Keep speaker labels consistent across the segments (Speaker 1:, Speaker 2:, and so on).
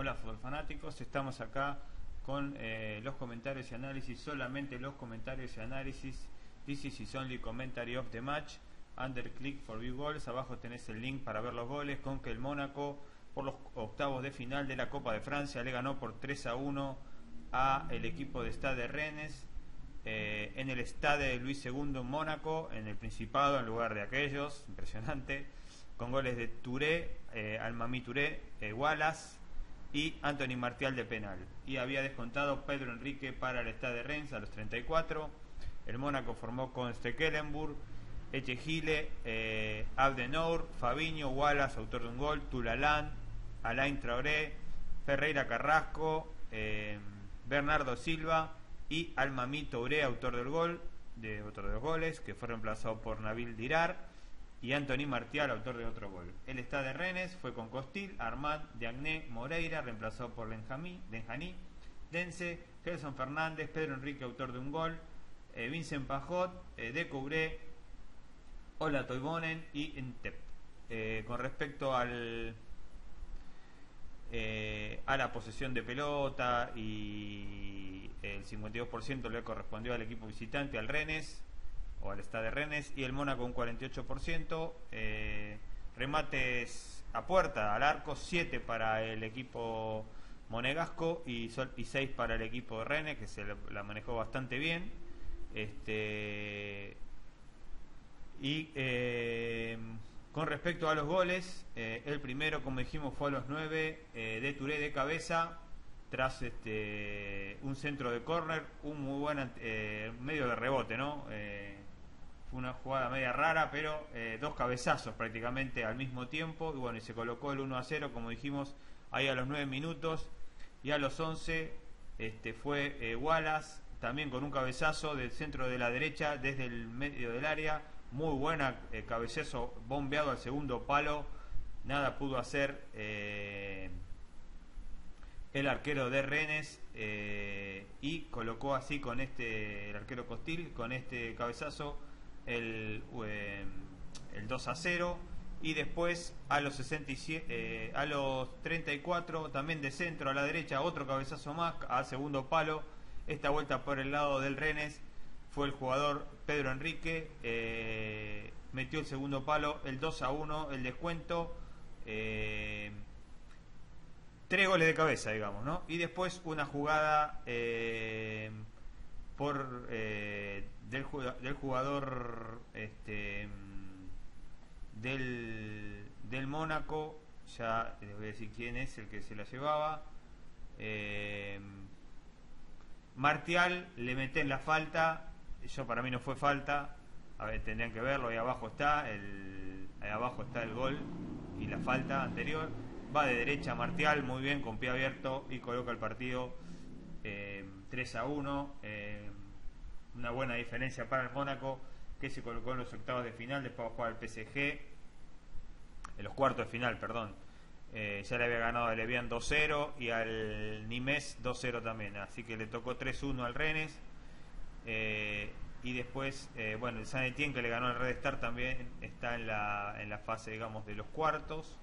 Speaker 1: Hola fútbol fanáticos, estamos acá con eh, los comentarios y análisis, solamente los comentarios y análisis. This is only commentary of the match. Under click for view goals. Abajo tenés el link para ver los goles con que el Mónaco por los octavos de final de la Copa de Francia le ganó por 3 a 1 a el equipo de Stade Rennes eh, en el Stade Luis II Mónaco, en el Principado en lugar de aquellos, impresionante, con goles de Touré, eh, Almami Touré, eh, Wallace y Anthony Martial de penal. Y había descontado Pedro Enrique para el Stade Rennes a los 34. El Mónaco formó con Stekelenburg, Echegile, eh, Abdenor, Fabiño, Wallace, autor de un gol, Tulalán, Alain Traoré, Ferreira Carrasco, eh, Bernardo Silva y Almami Touré, autor del gol, de otro de los goles, que fue reemplazado por Nabil Dirar y Anthony Martial, autor de otro gol. El Stade de Rennes fue con Costil, Armand, Diagné, Moreira, reemplazado por Lenjamí, Lenjaní, Dense, Gelson Fernández, Pedro Enrique, autor de un gol, eh, Vincent Pajot, eh, De Coubré, Ola Toivonen y Entep. Eh, con respecto al eh, a la posesión de pelota y el 52% le correspondió al equipo visitante, al Rennes o al Stade Rennes y el Mónaco un 48%. Eh, remates a puerta, al arco, 7 para el equipo monegasco y, sol- y 6 para el equipo de Rennes, que se la, manejó bastante bien. Este, y eh, con respecto a los goles, eh, el primero, como dijimos, fue a los 9 eh, de Touré de cabeza, tras este un centro de córner, un muy buen medio de rebote, ¿no? Fue una jugada media rara, pero eh, dos cabezazos prácticamente al mismo tiempo. Y bueno, y se colocó el 1 a 0, como dijimos, ahí a los 9 minutos. Y a los 11 este, fue eh, Wallace, también con un cabezazo del centro de la derecha, desde el medio del área. Muy buena eh, cabezazo bombeado al segundo palo. Nada pudo hacer el arquero de Rennes y colocó así con este, el arquero Costil, con este cabezazo el, eh, el 2 a 0 y después a los 67 eh, a los 34 también de centro a la derecha otro cabezazo más al segundo palo esta vuelta por el lado del Rennes fue el jugador Pedro Enrique eh, metió el segundo palo el 2 a 1 el descuento eh, tres goles de cabeza, digamos, ¿no? Y después una jugada eh, por eh, del, ju- del jugador este, del, del Mónaco, ya les voy a decir quién es el que se la llevaba. Eh, Martial le mete en la falta, yo para mí no fue falta, tendrían que verlo, ahí abajo está, el, ahí abajo está el gol y la falta anterior. Va de derecha Martial, muy bien, con pie abierto y coloca el partido 3 a 1. eh, una buena diferencia para el Mónaco, que se colocó en los octavos de final, después va a jugar el PSG, en los cuartos de final, perdón. Eh, ya le había ganado a Levian 2-0 y al Nimes 2-0 también. Así que le tocó 3-1 al Rennes. Eh, y después, eh, bueno, el San Etienne que le ganó al Red Star también está en la, en la fase, digamos, de los cuartos.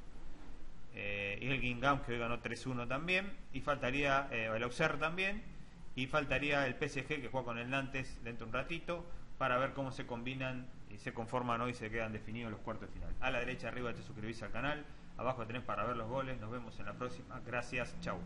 Speaker 1: Eh, y el Guingamp que hoy ganó 3-1 también. Y faltaría el Auxerre también. Y faltaría el PSG que juega con el Nantes dentro de un ratito para ver cómo se combinan y se conforman hoy y se quedan definidos los cuartos de final. A la derecha arriba te suscribís al canal. Abajo tenés para ver los goles. Nos vemos en la próxima. Gracias. Chau.